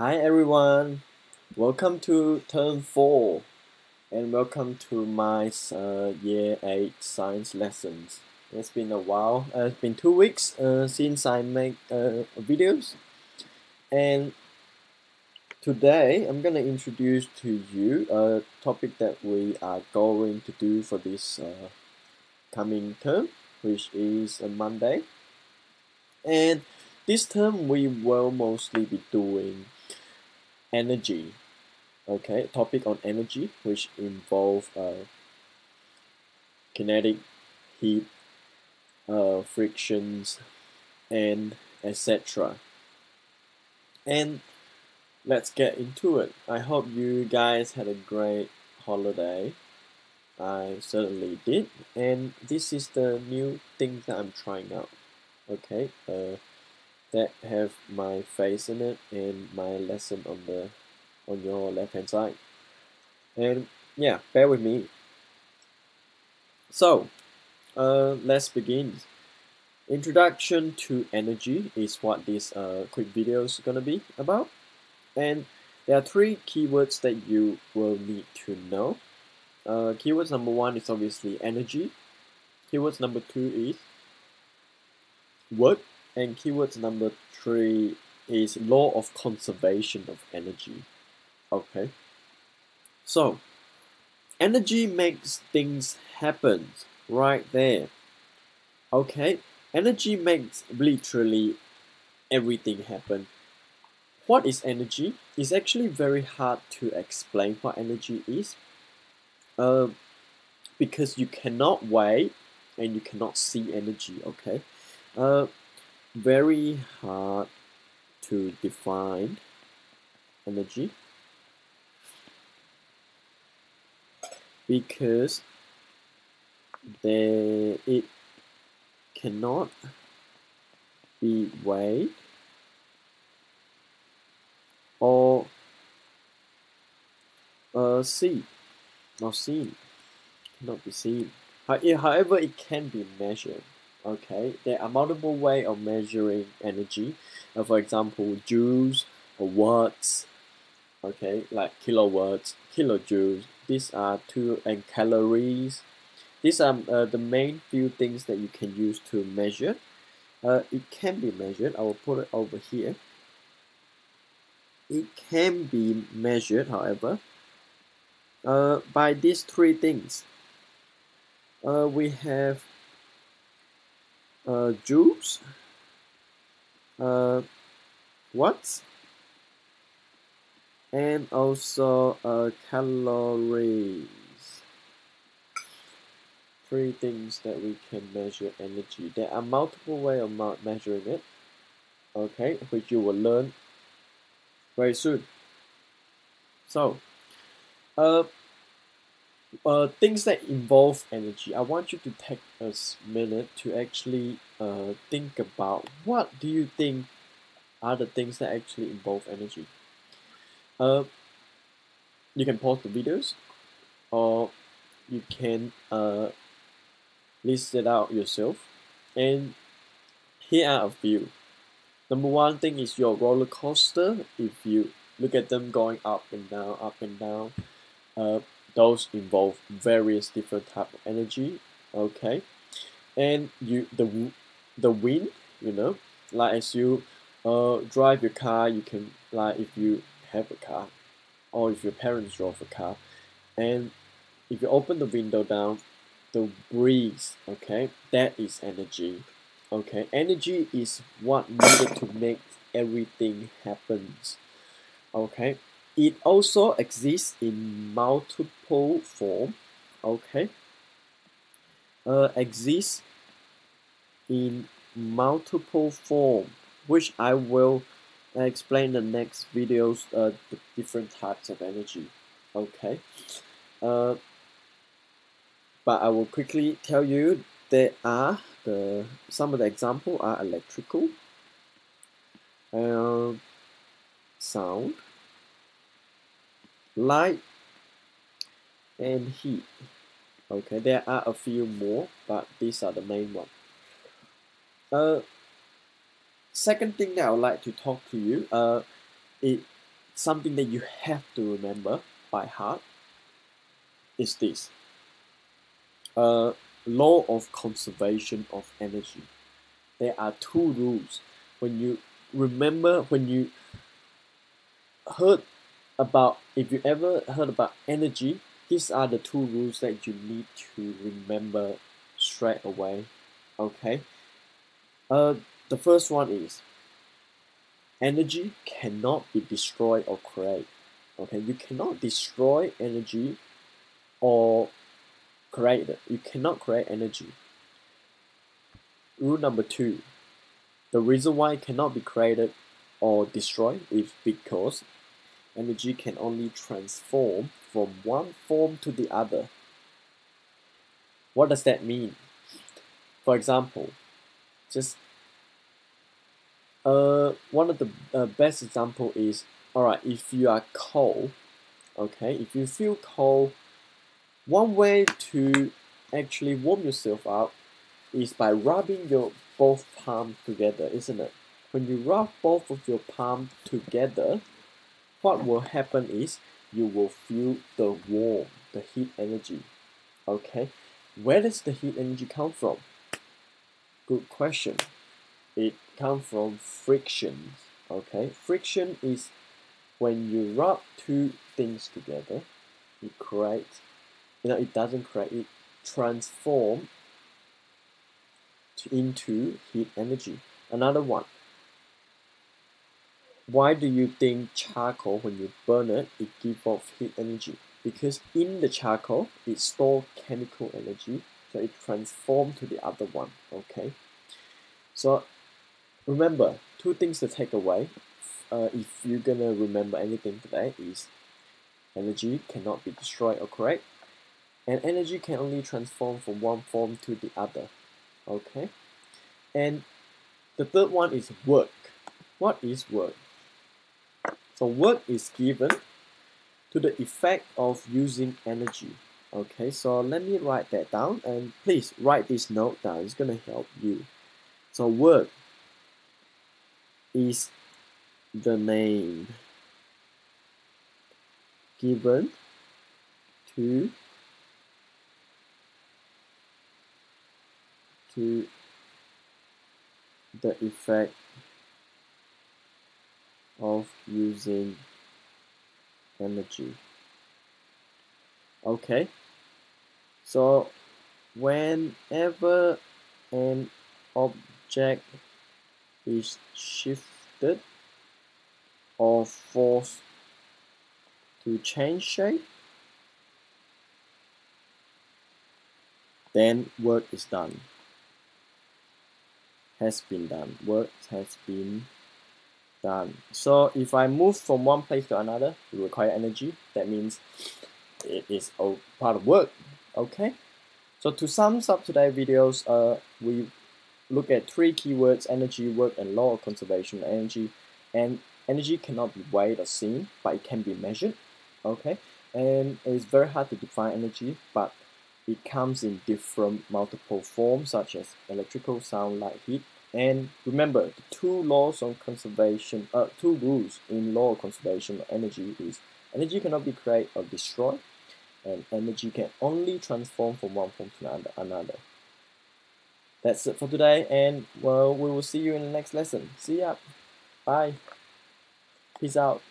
Hi everyone, welcome to term 4 and welcome to my uh, year 8 science lessons. It's been a while, uh, it's been two weeks uh, since I make uh, videos. And today I'm gonna introduce to you a topic that we are going to do for this uh, coming term which is a Monday. And this term we will mostly be doing energy. Okay topic on energy which involve uh, kinetic heat uh, frictions and etc and let's get into it. I hope you guys had a great holiday. I certainly did. And this is the new thing that I'm trying out. Okay uh, that have my face in it and my lesson on the on your left hand side. And yeah bear with me. So uh, let's begin. Introduction to energy is what this uh, quick video is gonna be about. And there are three keywords that you will need to know. Uh, keywords number one is obviously energy. Keywords number two is work and keywords number three is law of conservation of energy. Okay. So, energy makes things happen right there. Okay. Energy makes literally everything happen. What is energy? It's actually very hard to explain what energy is. Uh, because you cannot weigh and you cannot see energy, okay? Uh, very hard to define energy because they it cannot be weighed or uh, seen not seen cannot be seen. However it can be measured okay there are multiple way of measuring energy. Uh, for example joules or watts okay like kilowatts kilojoules. These are two and calories. These are uh, the main few things that you can use to measure. Uh, it can be measured. I will put it over here. It can be measured however uh, by these three things. Uh, we have uh, joules, uh, watts, and also uh, calories. Three things that we can measure energy. There are multiple ways of measuring it, okay, which you will learn very soon. So, uh, uh, things that involve energy, I want you to take a minute to actually uh, think about what do you think are the things that actually involve energy. Uh, you can pause the videos or you can uh, list it out yourself and here are a few. Number one thing is your roller coaster. If you look at them going up and down, up and down, uh, those involve various different type of energy okay? And you the the wind you know like as you uh drive your car you can like if you have a car or if your parents drove a car and if you open the window down the breeze okay that is energy okay? Energy is what needed to make everything happens okay it also exists in multiple form okay? Uh, exists in multiple form which I will explain the next videos uh, the different types of energy okay? Uh, but I will quickly tell you there are the some of the example are electrical uh, sound light and heat okay there are a few more but these are the main one uh second thing that I would like to talk to you uh it something that you have to remember by heart is this uh, law of conservation of energy. There are two rules. When you remember, when you heard about, if you ever heard about energy, these are the two rules that you need to remember straight away. Okay. Uh, the first one is energy cannot be destroyed or created. Okay, you cannot destroy energy or create it. You cannot create energy. Rule number two. The reason why it cannot be created or destroyed is because energy can only transform from one form to the other. What does that mean? For example, just uh, one of the uh, best example is alright if you are cold okay if you feel cold one way to actually warm yourself up is by rubbing your both palms together isn't it when you rub both of your palms together what will happen is you will feel the warm, the heat energy okay where does the heat energy come from good question it comes from friction. Okay, friction is when you rub two things together, it creates, you know, it doesn't create, it transforms into heat energy. Another one. Why do you think charcoal, when you burn it, it gives off heat energy? Because in the charcoal, it stores chemical energy, so it transforms to the other one. Okay, so remember two things to take away. Uh, if you're gonna remember anything today is energy cannot be destroyed or created and energy can only transform from one form to the other okay? And the third one is work. What is work so work is given to the effect of using energy. Okay so let me write that down and please write this note down. It's gonna help you. So work is the name given to to the effect of using energy okay so whenever an object is shifted or forced to change shape, then work is done. Has been done. Work has been done. So if I move from one place to another, it require energy. That means it is a part of work. Okay. So to sum up today's videos, uh, we look at three keywords, energy, work, and law of conservation of energy. And energy cannot be weighed or seen, but it can be measured. Okay, and it's very hard to define energy, but it comes in different multiple forms such as electrical, sound, light, heat. And remember, the two laws on conservation, uh, two rules in law of conservation of energy is energy cannot be created or destroyed, and energy can only transform from one form to another. That's it for today and well we will see you in the next lesson. See ya. Bye. Peace out